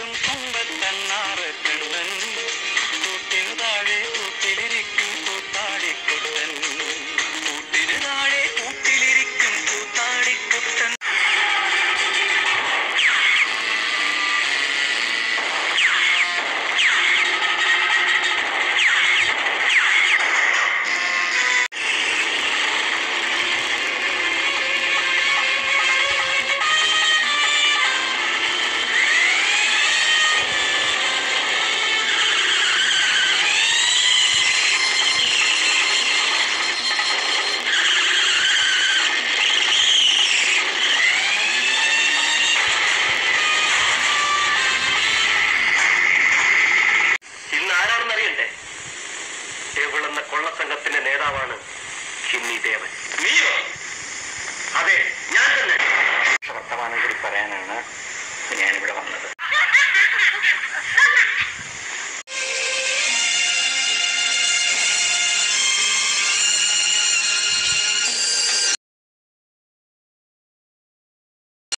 Thank you. അതെ ഞാൻ തന്നെ. ശക്തമാണെങ്കിൽ പറയാനാണ് ഞാനിവിടെ വന്നത്.